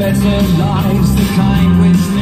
better lives, the kind we